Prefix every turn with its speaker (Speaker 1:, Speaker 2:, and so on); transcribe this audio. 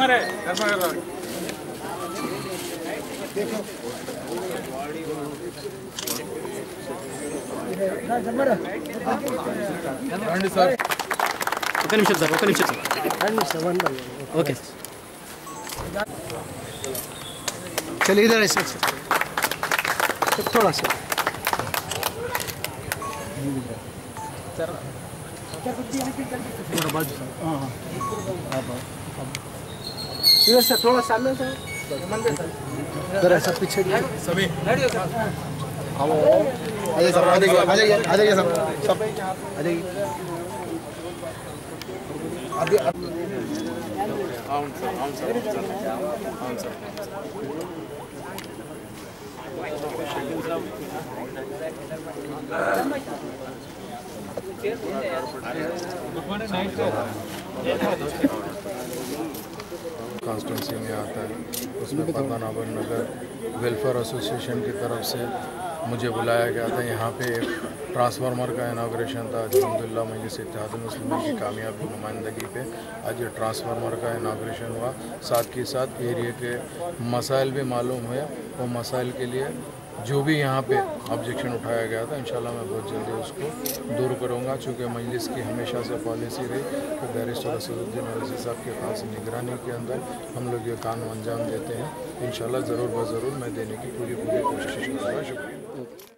Speaker 1: हमारे धर्मगढ़
Speaker 2: రండి సార్
Speaker 3: ఒక నిమిషం సార్ ఒక నిమిషం సార్ ఓకే
Speaker 4: चलिए इधर ऐसे थोड़ा सा थोड़ा बाजू से हाँ हाँ ये सर थोड़ा सामने से। सर सब पीछे
Speaker 2: सभी।
Speaker 4: आओ आ जाइए सब आ जाइए आ जाइए आ जाइए सब। सब। आ जाइए। अभी
Speaker 2: आउन सर आउन सर आउन सर आउन सर कॉन्स्टिट्यूंसी में आता है। उसमें पद्मनाभन नगर वेलफेयर एसोसिएशन की तरफ़ से मुझे बुलाया गया था। यहाँ पे एक ट्रांसफार्मर का इनाग्रेशन था। अलहमदिल्ला मजलिस मुस्लिम की कामयाबी नुमाइंदगी पे आज ये ट्रांसफार्मर का इनाग्रेशन हुआ। साथ के साथ एरिए के मसाइल भी मालूम हुए। वो मसाइल के लिए जो भी यहाँ पे ऑब्जेक्शन उठाया गया था, इंशाल्लाह मैं बहुत जल्दी उसको दूर करूँगा, चूँकि मजलिस की हमेशा से पॉलिसी रही। कि बैरिस्टर असदुद्दीन अवैसी साहब के खास निगरानी के अंदर हम लोग ये कानून अंजाम देते हैं। इंशाल्लाह ज़रूर ब ज़रूर मैं देने की पूरी पूरी कोशिश करूँगा। शुक्रिया।